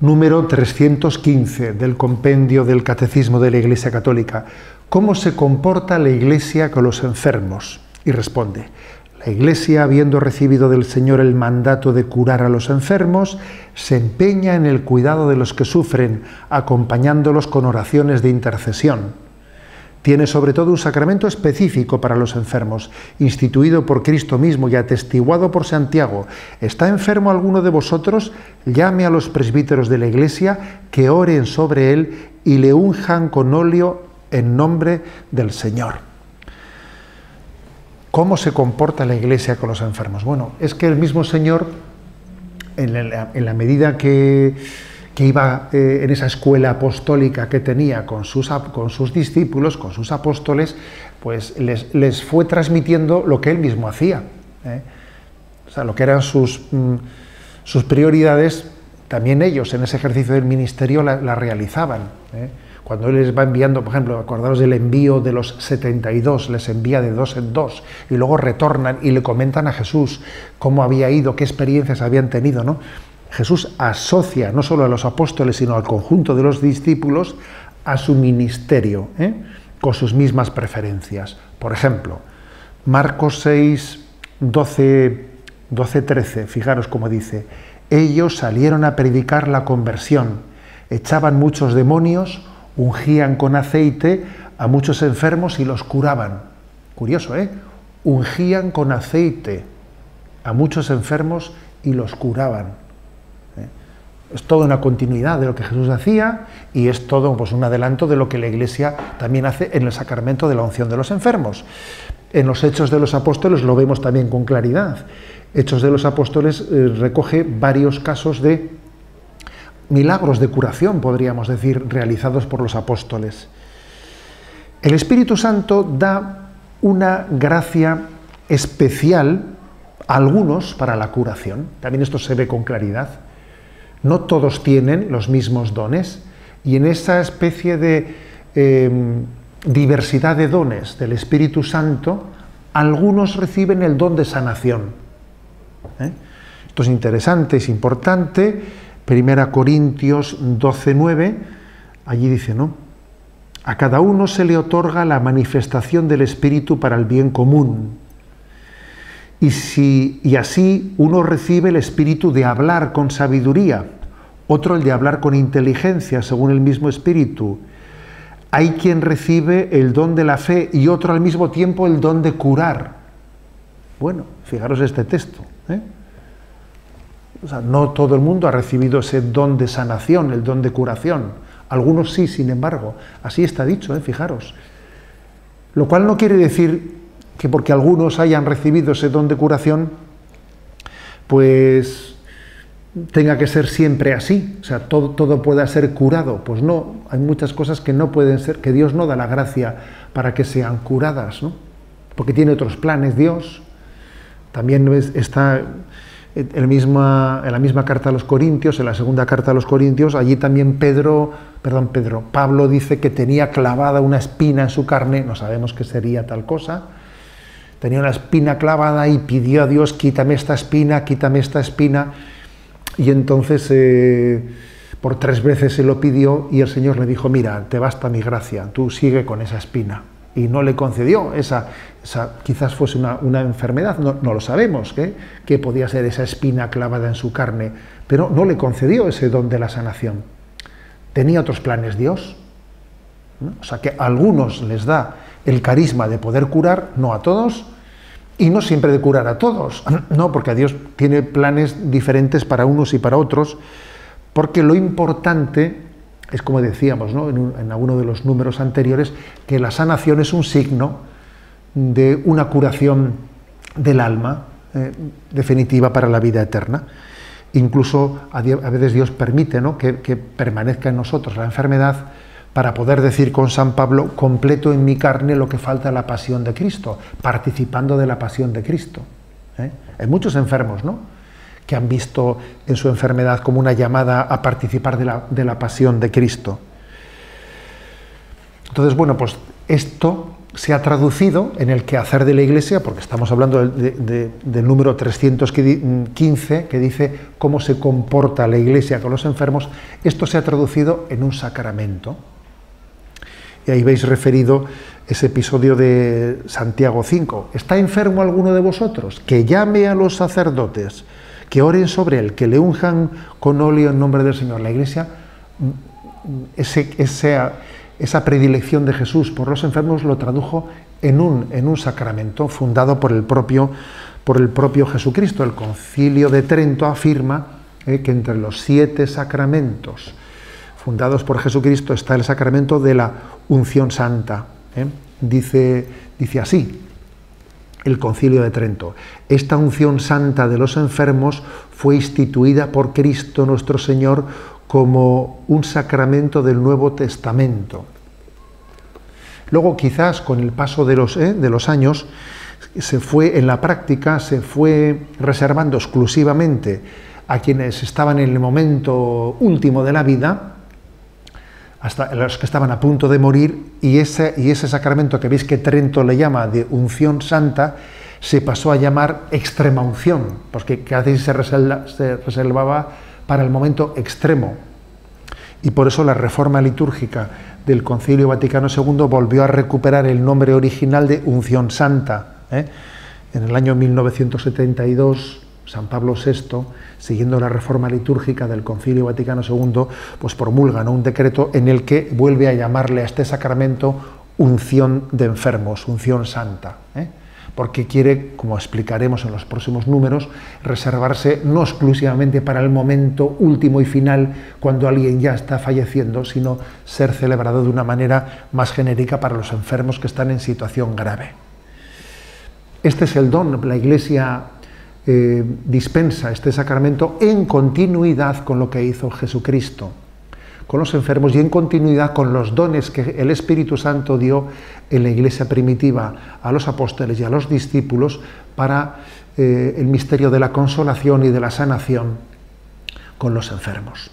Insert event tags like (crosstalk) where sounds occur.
número 315 del compendio del Catecismo de la Iglesia Católica. ¿Cómo se comporta la Iglesia con los enfermos? Y responde, la Iglesia, habiendo recibido del Señor el mandato de curar a los enfermos, se empeña en el cuidado de los que sufren, acompañándolos con oraciones de intercesión. Tiene sobre todo un sacramento específico para los enfermos, instituido por Cristo mismo y atestiguado por Santiago. ¿Está enfermo alguno de vosotros? Llame a los presbíteros de la Iglesia que oren sobre él y le unjan con óleo en nombre del Señor. ¿Cómo se comporta la Iglesia con los enfermos? Bueno, es que el mismo Señor, en la, medida que que iba eh, en esa escuela apostólica que tenía con sus, con sus discípulos, con sus apóstoles, pues les, fue transmitiendo lo que él mismo hacía. ¿eh? O sea, lo que eran sus, mm, sus prioridades, también ellos en ese ejercicio del ministerio la, realizaban. ¿eh? Cuando él les va enviando, por ejemplo, acordaros del envío de los 72, les envía de dos en dos y luego retornan y le comentan a Jesús cómo había ido, qué experiencias habían tenido, ¿no? Jesús asocia no solo a los apóstoles, sino al conjunto de los discípulos a su ministerio, ¿eh? con sus mismas preferencias. Por ejemplo, Marcos 6, 12, 12, 13, fijaros cómo dice, ellos salieron a predicar la conversión, echaban muchos demonios, ungían con aceite a muchos enfermos y los curaban. Curioso, ¿eh? Ungían con aceite a muchos enfermos y los curaban. Es toda una continuidad de lo que Jesús hacía y es todo pues, un adelanto de lo que la Iglesia también hace en el sacramento de la unción de los enfermos. En los Hechos de los Apóstoles lo vemos también con claridad. Hechos de los Apóstoles eh, recoge varios casos de milagros de curación, podríamos decir, realizados por los apóstoles. El Espíritu Santo da una gracia especial a algunos para la curación. También esto se ve con claridad. No todos tienen los mismos dones y en esa especie de em, diversidad de dones del Espíritu Santo, algunos reciben el don de sanación. ¿eh? Esto es interesante, es importante. Primera Corintios 12:9, allí dice, ¿no? A cada uno se le otorga la manifestación del Espíritu para el bien común. Y así uno recibe el espíritu de hablar con sabiduría, otro el de hablar con inteligencia, según el mismo espíritu. Hay quien recibe el don de la fe y otro al mismo tiempo el don de curar. Bueno, fijaros este texto. ¿eh? O sea, no todo el mundo ha recibido ese don de sanación, el don de curación. Algunos sí, sin embargo. Así está dicho, ¿eh? fijaros. Lo cual no quiere decir que porque algunos hayan recibido ese don de curación, pues tenga que ser siempre así, o sea, todo, todo pueda ser curado. Pues no, hay muchas cosas que no pueden ser, que Dios no da la gracia para que sean curadas, ¿no? Porque tiene otros planes Dios. También está en, misma, en la misma carta a los Corintios, en la segunda carta a los Corintios, allí también Pedro, perdón, Pedro, Pablo dice que tenía clavada una espina en su carne, no sabemos qué sería tal cosa, tenía una espina clavada y pidió a Dios, quítame esta espina, quítame esta espina, y entonces eh, por tres veces se lo pidió y el Señor le dijo, mira, te basta mi gracia, tú sigue con esa espina. Y no le concedió esa, quizás fuese una, enfermedad, no, lo sabemos, ¿qué? que podía ser esa espina clavada en su carne, pero no le concedió ese don de la sanación. Tenía otros planes Dios. O sea que a algunos les da el carisma de poder curar, no a todos, y no siempre de curar a todos, (clears throat) no, porque Dios tiene planes diferentes para unos y para otros, porque lo importante es como decíamos en, alguno de los números anteriores, que la sanación es un signo de una curación del alma eh, definitiva para la vida eterna. Incluso a, veces Dios permite que permanezca en nosotros la enfermedad para poder decir con San Pablo, completo en mi carne lo que falta la pasión de Cristo, participando de la pasión de Cristo. ¿eh? Hay muchos enfermos, ¿no? que han visto en su enfermedad como una llamada a participar de la, pasión de Cristo. Entonces, bueno, pues Esto se ha traducido en el quehacer de la Iglesia, porque estamos hablando del número 315, que dice cómo se comporta la Iglesia con los enfermos, esto se ha traducido en un sacramento. Y ahí veis referido ese episodio de Santiago 5. ¿Está enfermo alguno de vosotros? Que llame a los sacerdotes, que oren sobre él, que le unjan con óleo en nombre del Señor. La Iglesia, ese, esa predilección de Jesús por los enfermos lo tradujo en un, en un sacramento fundado por el, propio, por el propio Jesucristo. El concilio de Trento afirma eh, que entre los siete sacramentos fundados por Jesucristo está el sacramento de la unción santa. Eh. Dice, dice así el concilio de Trento. Esta unción santa de los enfermos fue instituida por Cristo nuestro Señor como un sacramento del Nuevo Testamento. Luego quizás con el paso de los, eh, de los años se fue en la práctica, se fue reservando exclusivamente a quienes estaban en el momento último de la vida, hasta los que estaban a punto de morir, y ese, y ese sacramento que veis que Trento le llama de unción santa, se pasó a llamar extrema unción, porque cada vez se reservaba para el momento extremo. Y por eso la reforma litúrgica del Concilio Vaticano II volvió a recuperar el nombre original de unción santa. ¿eh? En el año 1972, San Pablo VI, siguiendo la reforma litúrgica del Concilio Vaticano II, pues promulga un decreto en el que vuelve a llamarle a este sacramento unción de enfermos, unción santa. ¿eh? porque quiere, como explicaremos en los próximos números, reservarse no exclusivamente para el momento último y final, cuando alguien ya está falleciendo, sino ser celebrado de una manera más genérica para los enfermos que están en situación grave. Este es el don, la Iglesia eh, dispensa este sacramento en continuidad con lo que hizo Jesucristo con los enfermos y en continuidad con los dones que el Espíritu Santo dio en la iglesia primitiva a los apóstoles y a los discípulos para eh, el misterio de la consolación y de la sanación con los enfermos.